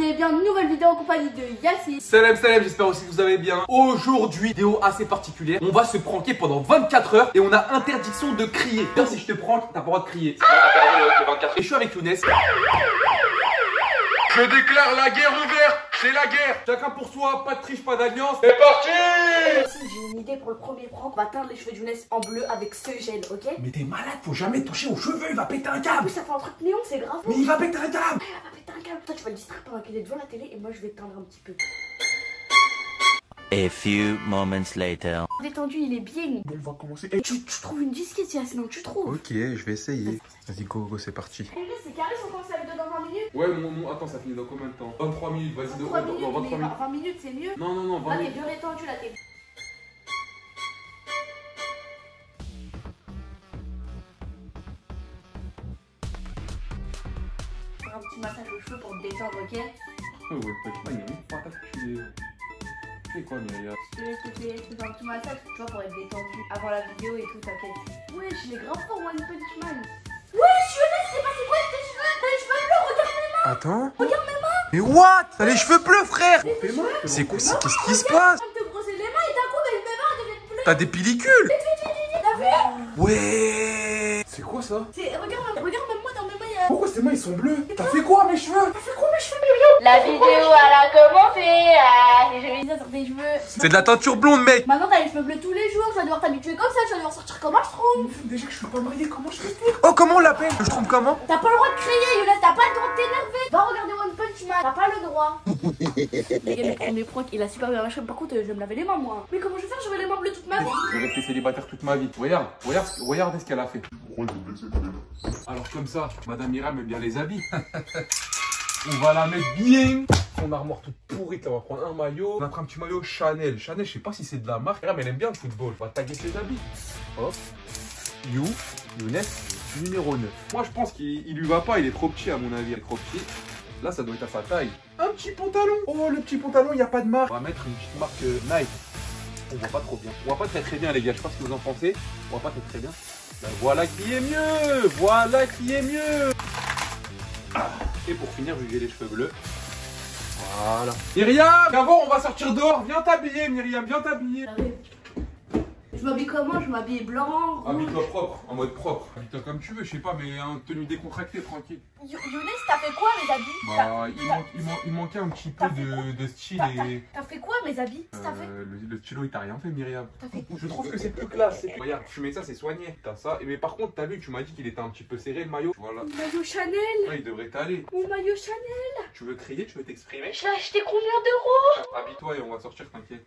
vous allez bien. Nouvelle vidéo en compagnie de Yacine. Salam salam, j'espère aussi que vous allez bien. Aujourd'hui, vidéo assez particulière. On va se pranker pendant 24 heures et on a interdiction de crier. D'ailleurs, si je te prank, t'as pas le droit de crier. Sinon, t'as perdu le, le 24 Et je suis avec Younes. Je déclare la guerre ouverte. C'est la guerre. Chacun pour soi, pas de triche, pas d'alliance. C'est parti j'ai une idée pour le premier prank. On va teindre les cheveux de Younes en bleu avec ce gel, ok? Mais t'es malade, faut jamais toucher aux cheveux, il va péter un En câble. plus, ça fait un truc néon, c'est grave. Mais il va péter un câble. Ah. Toi, tu vas le distraire pendant qu'il est devant la télé et moi, je vais teindre un petit peu. A few moments later. Détendu, il est bien. Bon, on va commencer. Tu, tu trouves une disquette, Yacine, tu trouves? Ok, je vais essayer. Vas-y, go, go, c'est parti. Eh, c'est carré, on commence la vidéo dans 20 minutes. Ouais, mon, mon, attends, ça finit dans combien de temps? 23 minutes, vas-y, 3 dans, minutes, dans 23 mais minutes. 20 minutes, c'est mieux. Non, non, non, 20 Là, t'es minutes. bien détendu, là, t'es. Un petit massage aux cheveux pour te détendre, ok ouais, pas pas, il y a une fois, t'as tu es. Tu fais quoi, Myria Je te laisse te fais- te faire un petit massage, tu vois, pour être détendu avant la vidéo et tout, t'inquiète. Wesh, il est grave fort, One Punch Man. Wesh, Younes, c'est passé quoi tes cheveux T'as les cheveux bleus, regarde mes mains. Attends. Regarde mes mains. Mais what? T'as les cheveux bleus, frère! C'est quoi c'est- Qu'est-ce qui se passe? Je viens de te brosser les mains et d'un coup, mes mains deviennent bleues. T'as des pellicules! T'as vu? Ouais. C'est quoi ça? C'est- Regarde, regarde, Pourquoi ces mains ils sont bleus? T'as fait quoi mes cheveux? T'as fait quoi, mes cheveux, Myriam? La vidéo, elle a commencé ah, J'ai mis ça sur tes cheveux. C'est de la teinture blonde, mec. Maintenant t'as les cheveux bleus tous les jours, tu vas devoir t'habituer comme ça, tu vas devoir sortir comme un schtroumpf Déjà que je suis pas marié, comment je fais Oh, comment on l'appelle? Je trouve comment? T'as pas le droit de crier, Younes, t'as pas le droit de t'énerver. Va regarder One Punch Man, t'as pas le droit Le premier il a super bien marché, par contre euh, je vais me laver les mains moi Mais comment je vais faire, j'aurai les mains bleues toute ma vie Je vais rester célibataire toute ma vie. Regarde, regarde, regardez ce qu'elle a fait. Alors comme ça, Madame Myriam aime bien les habits. on va la mettre bien. Son armoire toute pourrie, on va prendre un maillot. On va prendre un petit maillot Chanel. Chanel, je sais pas si c'est de la marque. Myriam, elle aime bien le football. On va taguer ses habits. Hop. You, Younes, numéro 9. Moi, je pense qu'il il lui va pas. Il est trop petit, à mon avis. Il est trop petit. Là, ça doit être à sa taille. Un petit pantalon. Oh, le petit pantalon, il n'y a pas de marque. On va mettre une petite marque euh, Nike. On voit pas trop bien. On voit pas très très bien, les gars. Je sais pas ce que vous en pensez. On voit pas très très bien. Ben voilà qui est mieux. Voilà qui est mieux. Ah. Et pour finir, je vais les cheveux bleus. Voilà. Myriam, viens voir, on va sortir dehors. Viens t'habiller, Myriam. Viens t'habiller. Je m'habille comment? Je m'habille blanc, rouge Habille-toi propre, en mode propre. Habille-toi comme tu veux, je sais pas, mais en tenue décontractée, tranquille. You- Younes, t'as fait quoi mes habits? Bah, il, manque- il man- il manquait un petit peu de, de style T'as- et. T'as fait quoi mes habits? Fait? Euh, le, le stylo il t'a rien fait Myriam. Fait Je trouve que c'est plus classe. c'est plus- Regarde, tu mets ça, c'est soigné. T'as ça. Et mais par contre, t'as vu, tu m'as dit qu'il était un petit peu serré le maillot. Voilà. Mon maillot Chanel Ouais, il devrait t'aller. Mon maillot Chanel Tu veux crier, tu veux t'exprimer? Je l'ai acheté combien d'euros? Habille-toi et on va sortir, t'inquiète.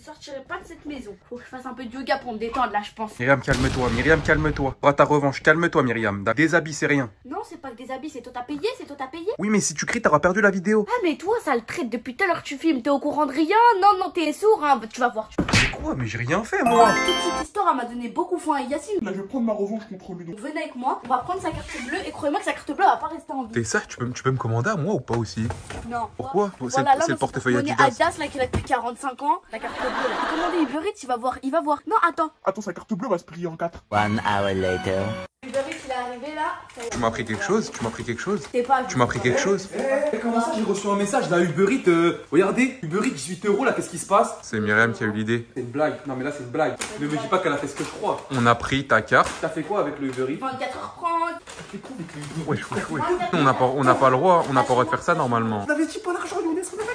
Je sortirai pas de cette maison. Faut que je fasse un peu de yoga pour me détendre là, je pense. Myriam, calme-toi. Myriam, calme-toi. Prends ta revanche. Calme-toi, Myriam. Déshabille, c'est rien. Non, c'est pas que des habits, c'est toi t'as payé, c'est toi t'as payé. Oui, mais si tu cries, t'auras perdu la vidéo. Ah, mais toi, ça le traite depuis tout à l'heure que tu filmes. T'es au courant de rien Non, non, t'es sourd, hein. Tu vas voir. Mais quoi Mais j'ai rien fait, moi. Toute cette histoire, elle m'a donné beaucoup faim à Yacine. Là, je vais prendre ma revanche contre lui. Donc, venez avec moi, on va prendre sa carte bleue et croyez-moi que sa carte bleue va pas rester en vie. T'es ça, tu peux, me- tu peux me commander à moi ou pas aussi? Non. Pourquoi? C'est Voilà, là, c'est le portefeuille Adidas. Adidas, là, qu'il a depuis 45 ans. La carte bleue, là. Commandez Uber Eats, il va voir, il va voir. Non, attends. Attends, sa carte bleue va se plier en quatre. One hour later. Uber Eats, il est arrivé là. Tu m'as pris quelque chose Tu m'as pris quelque chose T'es pas Tu m'as pris quelque chose Eh, comment ça J'ai reçu un message d'un Uber Eats. euh, regardez, Uber Eats 18 euros là, qu'est-ce qui se passe? C'est Myriam qui a eu l'idée. C'est une blague. Non, mais là, c'est une blague. Ne me dis pas qu'elle a fait ce que je crois. On a pris ta carte. T'as fait quoi avec le Uber Eats? 24h30. T'as fait quoi avec le Uber Ouais, ouais, ouais. On n'a pas, on n'a pas le droit, on n'a pas le droit de faire ça normalement. On avait dit pas l'argent, Younes, on avait.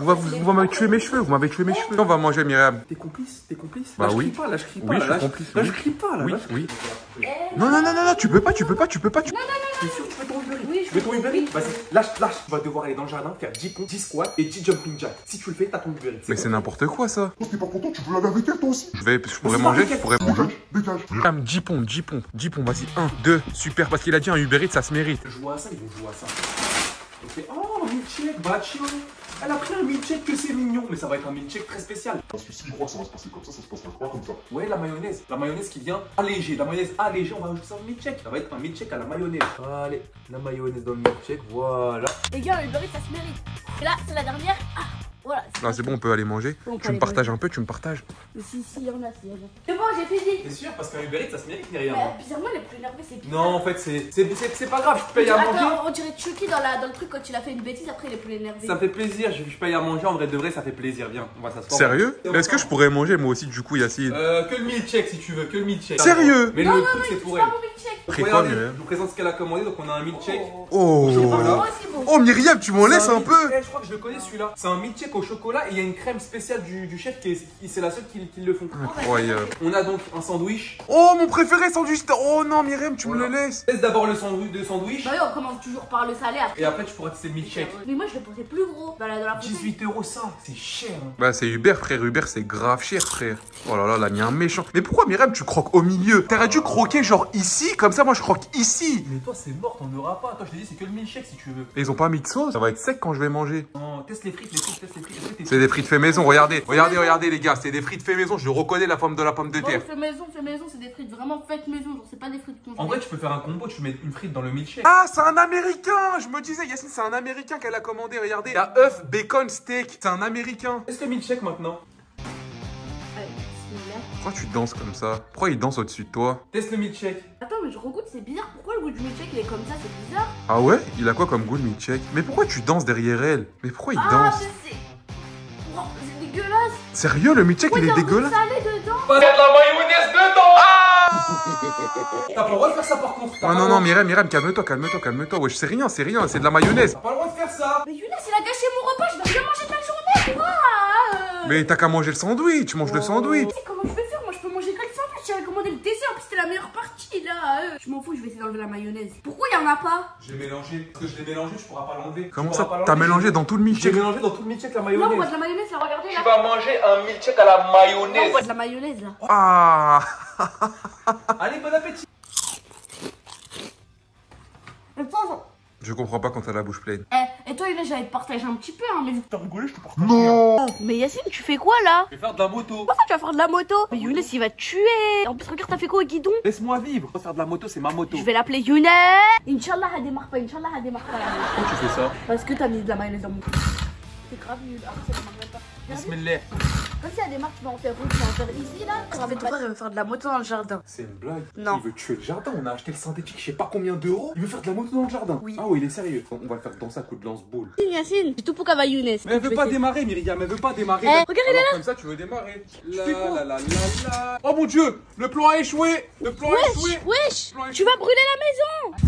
Vous, vous, vous m'avez tué mes cheveux, vous m'avez tué mes cheveux. On va manger Myriam. T'es complice, t'es complice. Bah là, oui. Je crie pas, là, je crie pas. Oui, là, je suis là, complice, Là, oui. je crie pas, là. Oui, là, je- oui. Non, non, non, non, non, tu peux pas, tu peux pas, tu peux pas. Tu... T'es sûr que tu fais ton Uber Oui, je fais ton Uber. Vas-y, lâche, lâche. Tu vas devoir aller dans le jardin, faire 10 pompes, 10 squats et 10 jumping jacks. Si tu le fais, t'as ton Uber. Mais c'est n'importe quoi ça. Toi, t'es pas content, tu veux la avec elle, toi aussi Je vais, je pourrais manger, pas je pourrais Dégage, manger. dégage. Myriam, 10 pompes, 10 pompes, 10 pompes, vas-y. 1, 2, super, parce qu'il a dit un Uber ça se mérite. Jouer à ça, ils vont jouer à ça. Ok, oh, milkshake, baccio. Elle a pris un milkshake que c'est mignon, mais ça va être un milkshake très spécial. Parce que si je crois que ça va se passer comme ça, ça se passera pas comme ça. Ouais, la mayonnaise. La mayonnaise qui vient allégée. La mayonnaise allégée, on va ajouter ça au milkshake. Ça va être un milkshake à la mayonnaise. Allez, la mayonnaise dans le milkshake, voilà. Les gars, Uber Eats, ça se mérite. Et là, c'est la dernière. Ah, Voilà. Ah, c'est bon, on peut aller manger. On peut Tu me aller partages un peu, tu me partages. Mais si, si, il y en a, si, il y en a. C'est bon, j'ai fini. T'es sûr? Parce qu'un Uber Eats, ça se mérite derrière. Mais bizarrement, les plus énervés, c'est bizarre. Non, en fait, c'est c'est- c'est- c'est pas grave, je te paye à manger. Attends, on dirait Chucky dans, la, dans le truc quand il a fait une bêtise, après il est plus énervé. Ça me fait plaisir, je, je paye à manger, en vrai de vrai, ça fait plaisir. Viens, on va s'asseoir. Sérieux? Est-ce que je pourrais manger moi aussi, du coup, Yacine Euh, que le milkshake si tu veux, que le milkshake. Sérieux? Mais Non, le non, truc, c'est pour elle. Pris quoi, Regardez, Myriam je vous présente ce qu'elle a commandé, donc on a un milkshake. Oh. Oh, Myriam, tu m'en laisses un peu Eh, Je crois que je le connais celui-là. C'est un milkshake au chocolat et il y a une crème spéciale du, du chef qui est, qui- c'est la seule qui, qui le font. Incroyable. On a donc un sandwich. Oh, mon préféré sandwich Oh non, Myriam, tu me le laisses Laisse d'abord le sandwich, de sandwich Bah oui, on commence toujours par le salé après. et après tu pourras tester le milkshake. Mais moi, je le pensais plus gros. Dans la, dans la photo. 18 euros ça, c'est cher. hein. Bah, c'est Uber, frère. Uber, c'est grave cher, frère. Oh là là, là, il y a un méchant. Mais pourquoi, Myriam, tu croques au milieu? T'aurais dû croquer genre ici, comme ça, moi, je croque ici. Mais toi c'est mort, t'en auras pas. Toi je te dis c'est que le milkshake si tu veux. Et ils ont pas mis de sauce Ça va être sec quand je vais manger. Non, teste les frites, les frites, teste les frites. C'est des frites fait maison, regardez. Regardez, regardez, les gars. C'est des frites fait maison. Je reconnais la forme de la pomme de terre. fait maison, fait maison, c'est des frites vraiment faites maison. Genre, c'est pas des frites congelées. En vrai tu peux faire un combo, tu mets une frite dans le milkshake. Ah, c'est un américain Je me disais, Yacine, c'est un américain qu'elle a commandé. Regardez, il y a œuf, bacon, steak. C'est un américain. Est-ce que milkshake maintenant. Pourquoi tu danses comme ça? Pourquoi il danse au-dessus de toi? Teste le milkshake. Attends, mais je regoute, c'est bizarre. Pourquoi le goût du milkshake il est comme ça? C'est bizarre. Ah ouais? Il a quoi comme goût le milkshake? Mais pourquoi tu danses derrière elle? Mais pourquoi il Ah, danse? mais c'est. Oh, c'est dégueulasse. Sérieux, le milkshake, il est dégueulasse? salé dedans? Pas de la mayonnaise dedans T'as pas le droit de faire ça par contre. Oh pas non, non. Myriam, Myriam, calme-toi, calme-toi, calme-toi. Wesh, c'est rien, c'est rien, c'est de la mayonnaise. T'as pas le droit de faire ça. Mais Younes, il a gâché mon repas. Je vais rien manger de la journée, quoi. euh. Mais t'as qu'à manger le sandwich, tu manges le sandwich. Comment je vais faire Moi, je peux manger que le sandwich. J'avais commandé le dessert. En plus, c'était la meilleure partie, là. euh. Je m'en fous, je vais essayer d'enlever la mayonnaise. Pourquoi il y en a pas J'ai mélangé. Parce que je l'ai mélangé, tu pourras pas l'enlever. Tu Comment ça T'as mélangé dans tout le J'ai milkshake mélangé dans tout le milkshake la Non, on voit mayonnaise. de la mayonnaise, là. Regardez, Tu là. vas manger un milkshake à la Non, on mayonnaise. voit de la mayonnaise, là. Ah Allez, bon appétit. Je comprends pas quand t'as la bouche pleine. Eh, et toi, Younes, j'allais te partager un petit peu, hein, mais. T'as rigolé, je te partage. Non Mais Yacine, tu fais quoi là? Je vais faire de la moto. Pourquoi tu vas faire de la moto? Mais Younes, il va te tuer. En plus, regarde, t'as fait quoi au guidon? Laisse-moi vivre. Je vais faire de la moto, c'est ma moto. Je vais l'appeler Younes. Inch'Allah, elle démarre pas. Inch'Allah, elle démarre pas. la moto. Pourquoi tu fais ça? Parce que t'as mis de la mayonnaise dans mon. C'est grave nul. Ah, ça démarre même pas. Bismillah. Comme si elle démarre, tu vas en faire une, tu vas en faire ici là. Tu vas il veut faire de la moto dans le jardin. C'est une blague. Non. Il veut tuer le jardin. On a acheté le synthétique, je sais pas combien d'euros. Il veut faire de la moto dans le jardin. Oui. Ah ouais, il est sérieux. On va le faire danser à coup de lance-boule. Yacine, c'est tout pour qu'elle va Younes. Mais elle veut pas démarrer, Myriam. Elle veut pas démarrer. Eh, regarde, il est Alors comme ça, tu veux démarrer. La, la, la, la, la. Oh mon dieu Le plan a échoué Le plan a échoué Wesh, Plan a tu vas brûler la maison.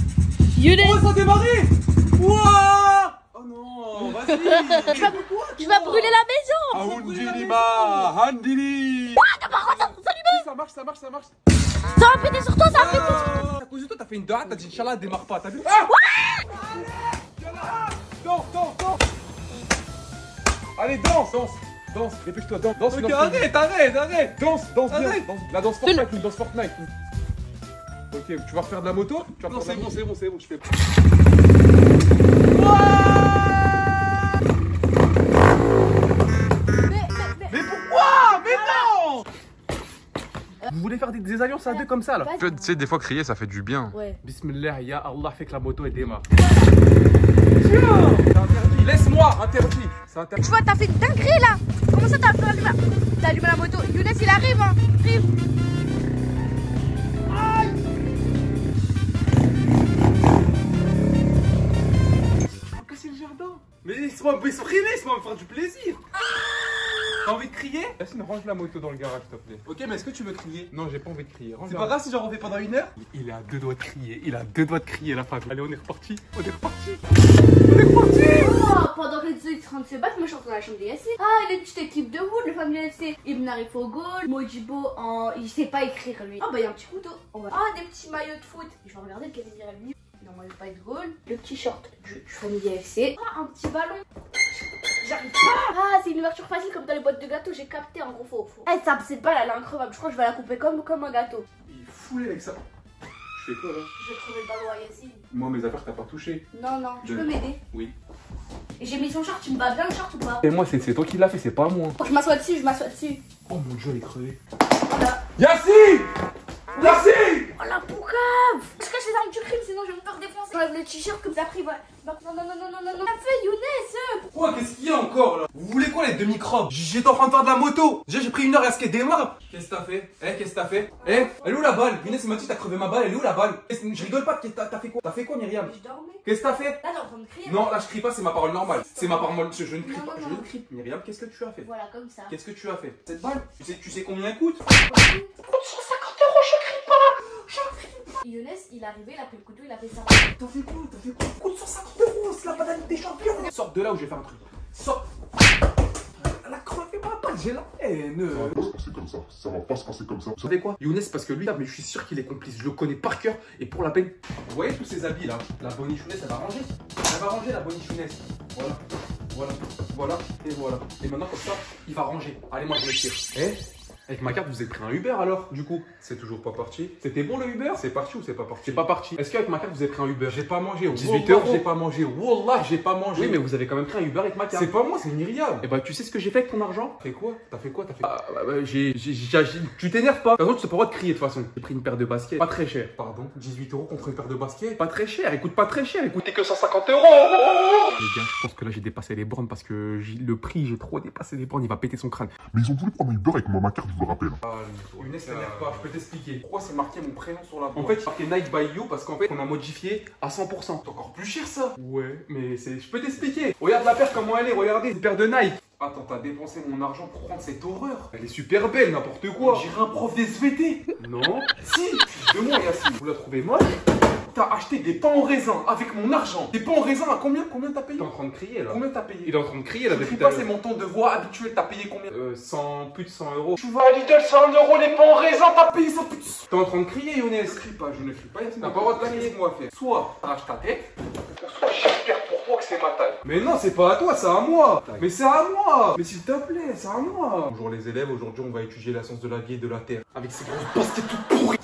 Younes, Oh, ça a démarré Wouah Oh non, vas-y tu vas, tu vas brûler la maison. Ahundilima Handili Ça marche, ça marche, ça marche. Ça va péter sur toi, ça va péter sur toi. Ah, À cause de toi, t'as fait une date, t'as dit Inch'Allah, démarre pas. T'as vu Ah Danse, danse, danse. Allez, danse, danse. Danse, dépêche-toi, danse, danse, Ok, danse, arrête, arrête, arrête. Danse, danse bien, danse, la danse Fortnite, une danse Fortnite. Ok, tu vas refaire de la moto? Tu vas Non, c'est bon, c'est bon, c'est bon, je fais. Vous voulez faire des, des alliances à deux comme ça là Tu sais, des fois, crier, ça fait du bien. Ouais. Bismillah, ya Allah fait que la moto elle démarre. C'est interdit, laisse-moi, interdit. Tu vois, t'as fait une dinguerie là. Comment ça, t'as fait allumer T'as allumé la moto? Younes, il arrive, hein. Arrive. casser le jardin. Mais laisse-moi m'exprimer, laisse-moi me faire du plaisir. T'as envie de crier? Yacine, range la moto dans le garage, s'il te plaît. Ok, mais est-ce que tu veux crier? Non, j'ai pas envie de crier. C'est pas grave si j'en refais pendant une heure? Il est à deux doigts de crier, il est à deux doigts de crier la famille. Allez, on est reparti, on est reparti. On est reparti Oh, pendant que les deux en train de se battre, moi je suis de la chambre de Yassine. Ah, a une petite équipe de foot, le famille FC. Ibn Arif au goal, Mojibo en. Il sait pas écrire lui. Ah, bah il y a un petit couteau. On va- Ah, des petits maillots de foot. Je vais regarder lequel est bienvenu. Non, moi pas de goal. Le petit short du, du famille FC. Ah, un petit ballon. J'arrive pas. Ah, c'est une ouverture facile comme dans les boîtes de gâteaux. J'ai capté en gros faux. faux. Eh, ça, cette balle elle est incroyable. Je crois que je vais la couper comme, comme un gâteau. Il est foulé avec ça. Je fais quoi là Je vais trouver le ballon à Yassine. Moi, mes affaires, t'as pas touché. Non, non, tu peux m'aider Oui. Et j'ai mis son short, tu me bats bien le short ou pas Et moi, c'est c'est toi qui l'as fait, c'est pas moi. Que je m'assois dessus, je m'assois dessus. Oh mon dieu, elle est crevée. Voilà. Yacine Oh la poucave Je cache les armes du crime, sinon je vais me faire défoncer. J'enlève le t-shirt comme ça, après, voilà. Non, non, non, non, non, non, non. T'as fait Younes Quoi Qu'est-ce qu'il y a encore là? Vous voulez quoi les demi-crobes J'étais en train de faire de la moto. Déjà, j'ai pris une heure à ce qu'elle démarre. Qu'est-ce que t'as fait? Eh, qu'est-ce que t'as fait? Eh, elle est où la balle? Younes, il m'a dit t'as crevé ma balle, elle est où la balle? Qu'est-ce- Je rigole pas, t'as fait quoi? T'as fait quoi, Myriam? Je dormais. Qu'est-ce que t'as fait? Là, t'es en train de crier. Non, là, je crie pas, c'est ma parole normale. C'est ma parole, je, je ne crie Non, pas, non, je non. ne crie. Myriam, qu'est-ce que tu as fait? Voilà, comme ça. Qu'est-ce que tu as fait? Cette balle? Tu sais, tu sais combien elle coûte? Younes, il est arrivé, il a pris le couteau, il a fait ça. T'as fait quoi T'as fait quoi? Coûte 150 euros, c'est la banane des champions Sors de là où j'ai fait un truc. Sors Elle a crevé ma balle, j'ai la haine Ça va pas se passer comme ça. Ça va pas se passer comme ça. Vous savez quoi? Younes, parce que lui, là, mais je suis sûr qu'il est complice. Je le connais par cœur. Et pour la peine. Vous voyez tous ces habits là? La bonichounesse, elle va ranger. Elle va ranger la bonichounesse. Voilà. Voilà. Voilà. Et voilà. Et maintenant, comme ça, il va ranger. Allez, moi, je me tire. Eh? Avec ma carte, vous avez pris un Uber alors, du coup C'est toujours pas parti. C'était bon le Uber C'est parti ou c'est pas parti C'est pas parti. Est-ce qu'avec ma carte, vous avez pris un Uber J'ai pas mangé. 18 18 euros. euros. J'ai pas mangé. Wallah, j'ai pas mangé. Oui, mais vous avez quand même pris un Uber avec ma carte. c'est pas moi, c'est Myriam. Et bah, tu sais ce que j'ai fait avec ton argent T'as fait quoi T'as fait quoi T'as fait. Ah, bah, bah, j'ai, j'ai, j'ai- j'ai- Tu t'énerves pas De toute façon, tu te pas droit de crier de toute façon. J'ai pris une paire de baskets. Pas très cher. Pardon 18 euros contre une paire de baskets Pas très cher, écoute pas très cher, écoutez que 150 euros Les gars, je pense que là j'ai dépassé les bornes parce que le prix, j'ai trop dépassé les bornes, il va péter son crâne. Mais ils ont voulu prendre un Uber avec moi, ma carte, vous le rappelle. Ah, t'énerve pas, je peux t'expliquer. Pourquoi c'est marqué mon prénom sur la En fait, c'est marqué Nike by You parce qu'en fait, on a modifié à 100%. C'est encore plus cher ça. Ouais, mais c'est, je peux t'expliquer. Regarde la paire comment elle est, regardez, une paire de Nike. Attends, t'as dépensé mon argent pour prendre cette horreur Elle est super belle, n'importe quoi. J'irai un prof d'SVT. Non Si De moi, Yacine. Vous la trouvez moche? T'as acheté des pains en raisin avec mon argent. Des pains en raisin à combien? Combien t'as payé? T'es en train de crier là. Combien t'as payé? Il est en train de crier là Je depuis pas, c'est mon ton de voix habituel. T'as payé combien? Euh, 100, plus de 100 euros. Tu vas à Lidl, c'est 1 euro les pains en raisin, t'as payé ça plus. T'es en train de crier, Younes Ne crie pas, je ne crie pas. T'as pas le droit de crier. moi faire. Soit t'arraches ta tête, soit j'espère pour toi que c'est ma taille. Mais non, c'est pas à toi, c'est à moi. Mais c'est à moi. Mais s'il te plaît, c'est à moi. Bonjour les élèves, aujourd'hui on va étudier la science de la vie et de la terre. Avec ces grosses baskets toutes pourries.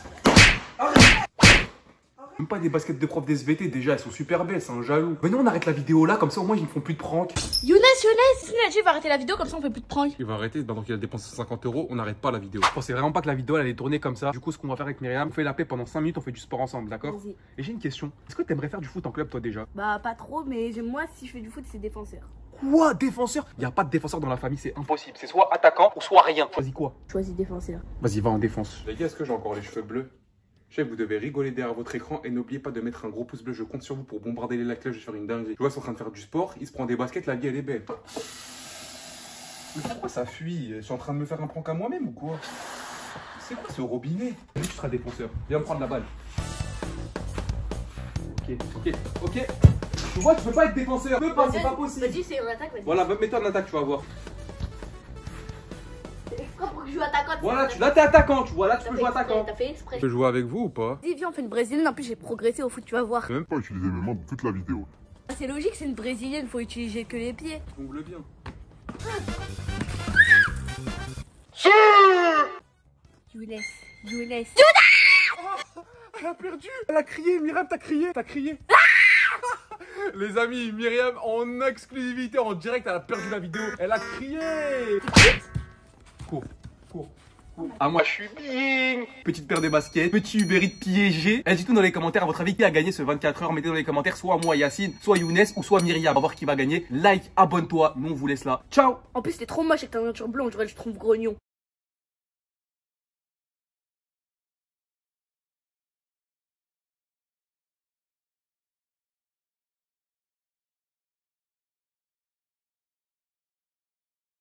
Pas des baskets de prof d'SVT, déjà, elles sont super belles, c'est un jaloux. Venez, on arrête la vidéo là, comme ça au moins ils ne font plus de prank. Younes, Younes Sinon, il va arrêter la vidéo, comme ça on fait plus de prank. Il va arrêter, maintenant qu'il a dépensé 50 euros, on n'arrête pas la vidéo. Je pensais vraiment pas que la vidéo elle allait tourner comme ça. Du coup, ce qu'on va faire avec Myriam, on fait la paix pendant 5 minutes, on fait du sport ensemble, d'accord Vas-y. Et j'ai une question. Est-ce que t'aimerais faire du foot en club toi déjà? Bah, pas trop, mais moi, si je fais du foot, c'est défenseur. Quoi? Défenseur? Il a pas de défenseur dans la famille, c'est impossible. C'est soit attaquant ou soit rien. Choisis quoi? Choisis défenseur. Vas-y, va en défense. Les gars, est-ce que j'ai encore les cheveux bleus? Que vous devez rigoler derrière votre écran et n'oubliez pas de mettre un gros pouce bleu. Je compte sur vous pour bombarder les likes là, je vais faire une dinguerie. Je vois, c'est en train de faire du sport, il se prend des baskets, la vie elle est belle. Mais pourquoi ça fuit? Je suis en train de me faire un prank à moi-même ou quoi? C'est quoi ce robinet? Lui, tu seras défenseur. Viens me prendre la balle. Ok, ok, ok. Tu vois, tu peux pas être défenseur. Tu peux pas, c'est pas possible. Vas-y, c'est une attaque, vas-y. Voilà, mets-toi en attaque, tu vas voir. Attaquant. Voilà, tu, là t'es attaquant, tu vois, là tu peux jouer attaquant. T'as fait exprès. Je peux jouer avec vous ou pas? Vas-y, viens, on fait une brésilienne. En plus, j'ai progressé au foot, tu vas voir. J'ai même pas utilisé mes mains de toute la vidéo. C'est logique, c'est une brésilienne, faut utiliser que les pieds. Jongle bien. Younes, Younes. Elle a perdu Elle a crié, Myriam, t'as crié, t'as crié Les amis, Myriam en exclusivité, en direct, elle a perdu la vidéo. Elle a crié Cours, cours. Ah moi je suis bien Petite paire de baskets, petit Uber Eats piégé. Eh, Dites-nous dans les commentaires à votre avis qui a gagné ce 24 heures? Mettez dans les commentaires soit moi Yacine, soit Younes ou soit Myriam. On va voir qui va gagner. Like, abonne-toi. Nous on vous laisse là. Ciao En plus, t'es trop moche avec ta nature blonde, je trouve grognon.